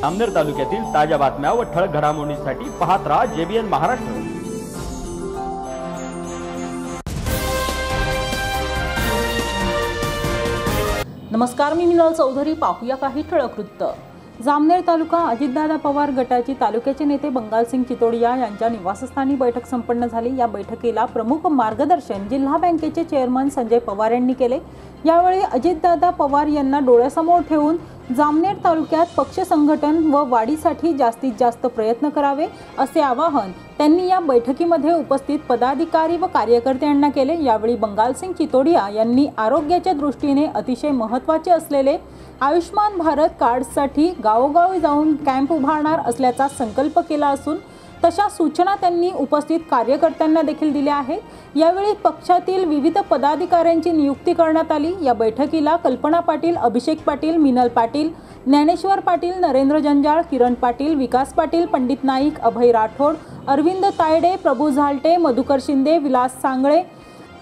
जामनेर तालुक्यातील ताज्या बातम्या व ठळक घडामोडींसाठी पाहत राहा जेबीएन महाराष्ट्र. नमस्कार मी मिनल चौधरी. पाहूया काही ठळक वृत्त. जामनेर तालुका अजितदादा पवार गटाची तालुक्याचे नेते बंगालसिंग चितोडिया यांच्या निवासस्थानी बैठक संपन्न झाली. या बैठकीला प्रमुख मार्गदर्शन जिल्हा बँकेचे चेअरमन संजय पवार यांनी केले. यावेळी अजितदादा पवार यांना डोळ्यासमोर ठेवून जामनेर तालुक्यात पक्ष संघटन व वाढीसाठी जास्तीत जास्त प्रयत्न करावे असे आवाहन त्यांनी या बैठकीमध्ये उपस्थित पदाधिकारी व कार्यकर्त्यांना केले. यावेळी बंगालसिंग चितोडिया यांनी आरोग्याच्या दृष्टीने अतिशय महत्त्वाचे असलेले आयुष्मान भारत कार्डसाठी गावोगावी जाऊन कॅम्प उभारणार असल्याचा संकल्प केला असून तशा सूचना त्यांनी उपस्थित कार्यकर्त्यांना देखील दिल्या आहेत. यावेळी पक्षातील विविध पदाधिकाऱ्यांची नियुक्ती करण्यात आली. या बैठकीला कल्पना पाटील अभिषेक पाटील मिनल पाटील ज्ञानेश्वर पाटील नरेंद्र जंजाळ किरण पाटील विकास पाटील पंडित नाईक अभय राठोड अरविंद तायडे प्रभू झालटे मधुकर शिंदे विलास सांगळे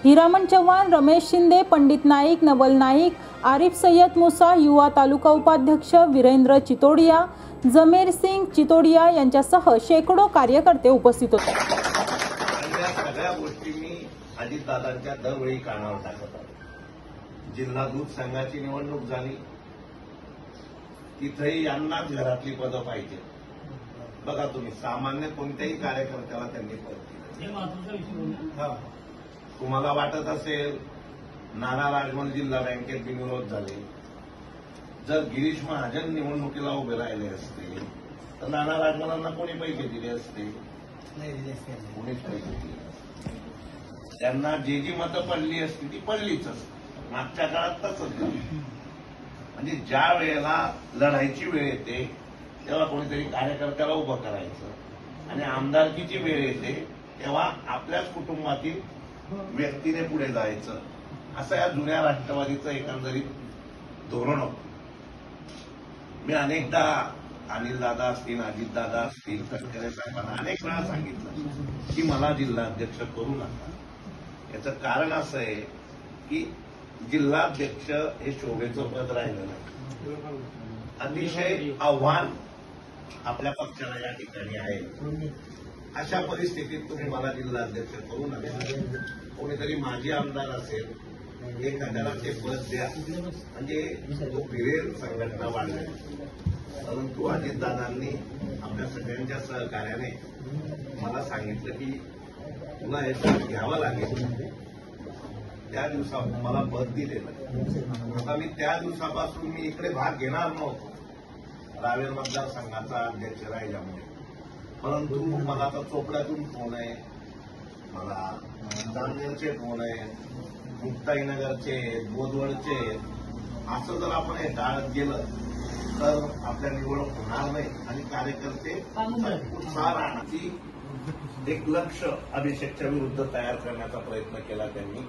हिरामन चव्हाण रमेश शिंदे पंडित नाईक नवल नाईक आरिफ सय्यद मुसा युवा तालुका उपाध्यक्ष वीरेंद्र चितोडिया जमेर सिंग चितोडिया यांच्यासह शेकडो कार्यकर्ते उपस्थित होते. आणि या सगळ्या गोष्टी मी अजितदादांच्या दरवेळी कानावर टाकत जिल्हा दूध संघाची निवडणूक झाली. तिथेही यांनाच घरातली पदं पाहिजे. बघा तुम्ही सामान्य कोणत्याही कार्यकर्त्याला त्यांनी पद दिलं. हा. तुम्हाला वाटत असेल नाना राजमल जिल्हा बँकेत बिनविरोध झाले. जर गिरीश महाजन निवडणुकीला उभे राहिले असते तर नाना राजमलांना कोणी पैसे दिले असते? कोणीच पैसे दिले. त्यांना जी जी मतं पडली असती ती पडलीच असते. मागच्या काळात तसंच म्हणजे ज्या वेळेला लढायची वेळ येते तेव्हा कोणीतरी कार्यकर्त्याला उभं करायचं. आणि आमदारकीची वेळ येते तेव्हा आपल्याच कुटुंबातील व्यक्तीने पुढे जायचं. असं या जुन्या राष्ट्रवादीचं एकंदरीत धोरण होतं. मी अनेकदा अनिल दादा असतील अजितदादा असतील तटकरे साहेबांना अनेक वेळा सांगितलं की मला जिल्हाध्यक्ष करू नका. याचं कारण असं आहे की जिल्हाध्यक्ष हे शोभेचं पद राहिलं नाही. अतिशय आव्हान आपल्या पक्षाला या ठिकाणी आहे. अशा परिस्थितीत तुम्ही मला जिल्हाध्यक्ष करू नका कोणीतरी माजी आमदार असेल एखाद्याला ते पद द्या. म्हणजे तो फिरेल संघटना वाढल्या परंतु अजितदादांनी आपल्या सगळ्यांच्या सहकार्याने मला सांगितलं की तुला हे घ्यावा लागेल. त्या दिवसा मला पद दिलेलं. आता मी त्या दिवसापासून मी इकडे भाग घेणार नव्हतो. रावेर मतदारसंघाचा अध्यक्ष राहिल्यामुळे. परंतु मला आता चोपड्यातून फोन आहे. मला जामनेरचे फोन आहेत मुक्ताईनगरचे बोदवडचे असं जर आपण हे टाळत गेलं तर आपल्या निवड होणार नाही आणि कार्यकर्ते उत्साह राहणार. एक लक्ष अभिषेकच्या विरुद्ध तयार करण्याचा प्रयत्न केला त्यांनी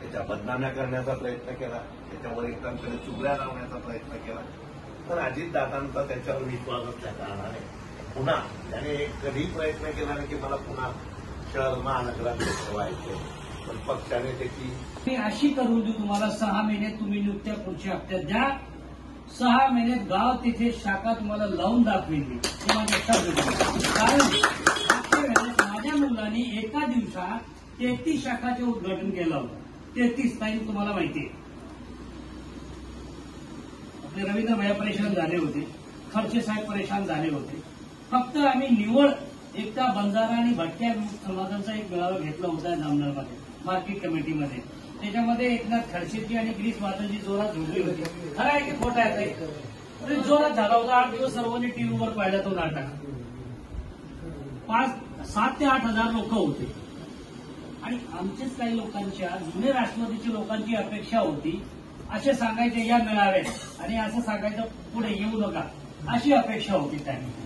त्याच्या बदनाम्या करण्याचा प्रयत्न केला त्याच्या वरिष्ठांकडे चुगड्या लावण्याचा प्रयत्न केला. तर अजितदादांचा त्याच्यावर विश्वासच त्या कारणाने पुन्हा. त्याने कधी प्रयत्न केला नाही की मला पुन्हा शहर महानगराध्यक्ष ठेवायचं. पण पक्षाने त्याची मी अशी करून देऊ तुम्हाला सहा महिने तुम्ही नियुक्त्या पुढच्या हप्त्यात द्या. सहा महिन्यात गाव तिथे शाखा तुम्हाला लावून दाखवेल मी. हे कारण माझ्या मुलांनी एका दिवसात तेहतीस शाखाचे उद्घाटन केलं होतं. तेहतीस तारीख तुम्हाला माहिती आहे. आपले रवींद्र भैया परेशान झाले होते. खर्चे साहेब परेशान झाले होते. फक्त आम्ही निवड एकता बंजारा आणि भटक्या समाजाचा एक मेळावा घेतला होता जामनगरमध्ये मार्केट कमिटीमध्ये. त्याच्यामध्ये एकनाथ खडसेची आणि गिरीश मातांची जोरात झोडली होती. खरं आहे की खोटा आहे ते? जोरात झाला होता आठ दिवस सर्वांनी टीव्हीवर पाहिला तो नाटक. पाच सात ते आठ हजार लोक होते. आणि आमचेच काही लोकांच्या जुने राष्ट्रवादीच्या लोकांची अपेक्षा होती असे सांगायचे या मेळाव्यात. आणि असं सांगायचं पुढे येऊ नका अशी अपेक्षा होती त्यांनी.